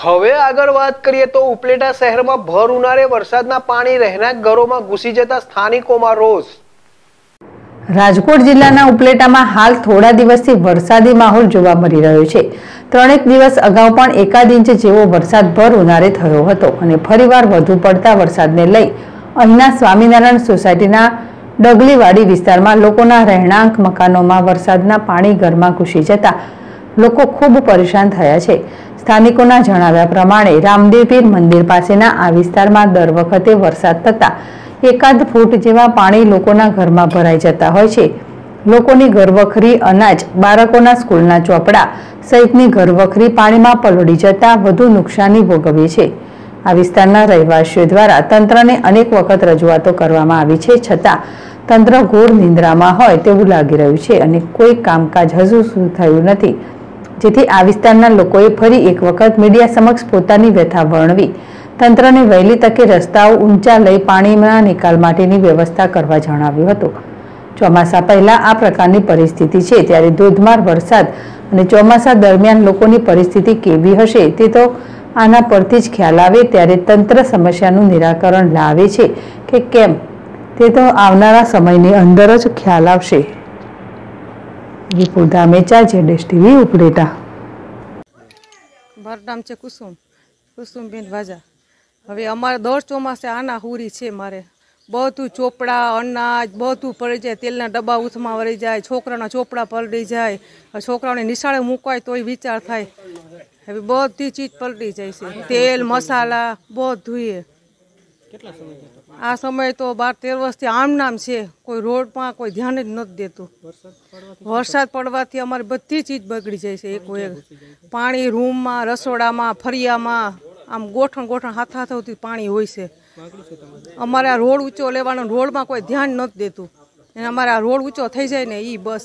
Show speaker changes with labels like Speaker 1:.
Speaker 1: હવે આગળ વાત કરીએ તો ઉપલેટા શહેરમાં ભર ઉનાળે વરસાદના પાણી રહેણાંક ઘરોમાં ઘૂસી જતા સ્થાનિકોમાં રોષ.
Speaker 2: રાજકોટ જિલ્લાના ઉપલેટામાં હાલ થોડા દિવસથી વરસાદી માહોલ જોવા મળી રહ્યો છે. ત્રણેક દિવસ અગાઉ પણ એકાદ ઇંચ જેવો વરસાદ ભર ઉનાળે થયો હતો અને ફરીવાર વધુ પડતા વરસાદને લઈ અહીંના સ્વામિનારાયણ સોસાયટીના ડગલીવાડી વિસ્તારમાં લોકોના રહેણાંક મકાનોમાં વરસાદના પાણી ઘરમાં ઘૂસી જતા લોકો ખૂબ પરેશાન થયા છે. સ્થાનિકોના જણાવ્યા પ્રમાણે રામદેવપીર મંદિર પાસેના આ વિસ્તારમાં દર વખતે વરસાદ થતા એકાદ ફૂટ જેવા પાણી લોકોના ઘરમાં ભરાઈ જતા હોય છે. લોકોની ઘરવખરી અનાજ, બાળકોના સ્કૂલના ચોપડા સહિતની ઘરવખરી પાણીમાં પલળી જતા વધુ નુકસાની ભોગવી છે. આ વિસ્તારના રહેવાસીઓ દ્વારા તંત્રને અનેક વખત રજૂઆતો કરવામાં આવી છે. છતાં તંત્ર ઘોર નિંદ્રામાં હોય તેવું લાગી રહ્યું છે અને કોઈ કામકાજ હજુ થયું નથી. જેથી આ વિસ્તારના લોકોએ ફરી એક વખત મીડિયા સમક્ષ પોતાની વ્યથા વર્ણવી. તંત્રને વહેલી તકે રસ્તાઓ ઊંચા લઈ પાણીના નિકાલ માટેની વ્યવસ્થા કરવા જણાવ્યું હતું. ચોમાસા પહેલા આ પ્રકારની પરિસ્થિતિ છે. ત્યારે ધોધમાર વરસાદ અને ચોમાસા દરમિયાન લોકોની પરિસ્થિતિ કેવી હશે તે તો આના પરથી જ ખ્યાલ આવે. ત્યારે તંત્ર સમસ્યાનું નિરાકરણ લાવે છે કે કેમ? તે તો આવનારા સમયની અંદર જ ખ્યાલ આવશે. વિપુલ ધામેચા જેડેશ ટીવી ઉપલેટા
Speaker 3: મારું નામ છે કુસુમ, કુસુમબેન વાજા. હવે અમારે દર ચોમાસે આના હુરી છે મારે. બધું ચોપડા, અનાજ, બધું પડી જાય, તેલના ડબ્બા ઉથમાં વળી જાય, છોકરાના ચોપડા પલડી જાય છોકરાઓને નિશાળે મૂકવાય તોય વિચાર થાય. હવે બધી ચીજ પલટી જાય છે. તેલ, મસાલા બધું આ સમય તો બાર તેર વર્ષથી આમ નામ છે. કોઈ રોડમાં કોઈ ધ્યાન જ નથી દેતું. વરસાદ પડવાથી અમારી બધી ચીજ બગડી જાય છે. એક એક પાણી રૂમમાં રસોડામાં ફરિયામાં આમ ગોઠણ ગોઠણ હાથ હાથોથી પાણી હોય છે. અમારે આ રોડ ઊંચો લેવાનો રોડમાં કોઈ ધ્યાન નથી દેતું. અને અમારે આ રોડ ઊંચો થઈ જાય ને એ બસ.